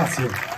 Grazie.